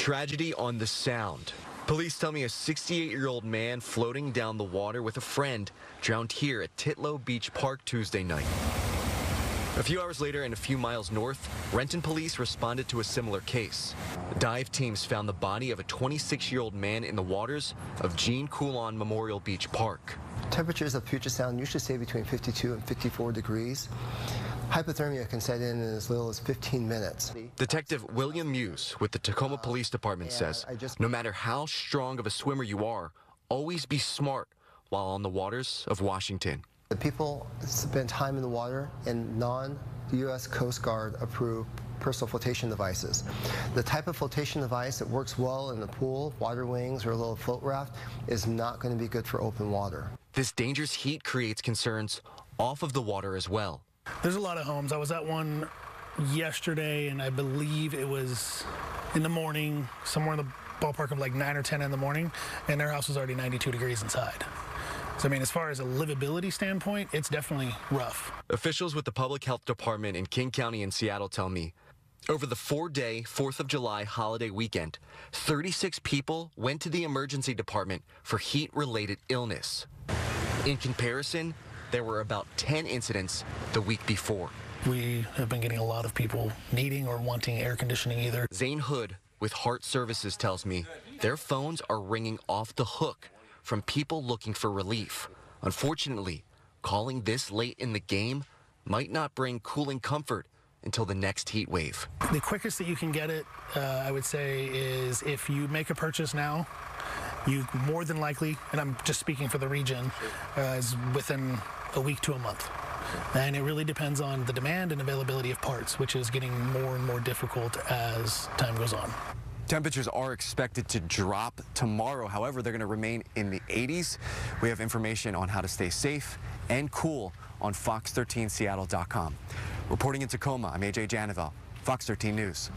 Tragedy on the Sound. Police tell me a 68 year old man floating down the water with a friend drowned here at Titlow Beach Park Tuesday night. A few hours later and a few miles north, Renton police responded to a similar case. Dive teams found the body of a 26 year old man in the waters of Gene Coulon Memorial Beach Park. Temperatures of Puget Sound usually stay between 52 and 54 degrees. Hypothermia can set in in as little as 15 minutes. Detective William Muse with the Tacoma Police Department says no matter how strong of a swimmer you are, always be smart while on the waters of Washington. The people spend time in the water in non-U.S. Coast Guard approved personal flotation devices. The type of flotation device that works well in the pool, water wings, or a little float raft is not going to be good for open water. This dangerous heat creates concerns off of the water as well. There's a lot of homes. I was at one yesterday, and I believe it was in the morning, somewhere in the ballpark of like 9 or 10 in the morning, and their house was already 92 degrees inside. So, I mean, as far as a livability standpoint, it's definitely rough. Officials with the Public Health Department in King County and Seattle tell me over the four day 4th of July holiday weekend, 36 people went to the emergency department for heat related illness. In comparison, there were about 10 incidents the week before. We have been getting a lot of people needing or wanting air conditioning either. Zane Hood with Heart Services tells me their phones are ringing off the hook from people looking for relief. Unfortunately, calling this late in the game might not bring cooling comfort until the next heat wave. The quickest that you can get it, uh, I would say, is if you make a purchase now, you more than likely, and I'm just speaking for the region, uh, is within a week to a month. And it really depends on the demand and availability of parts, which is getting more and more difficult as time goes on. Temperatures are expected to drop tomorrow. However, they're going to remain in the 80s. We have information on how to stay safe and cool on Fox13Seattle.com. Reporting in Tacoma, I'm AJ Janavel, Fox 13 News.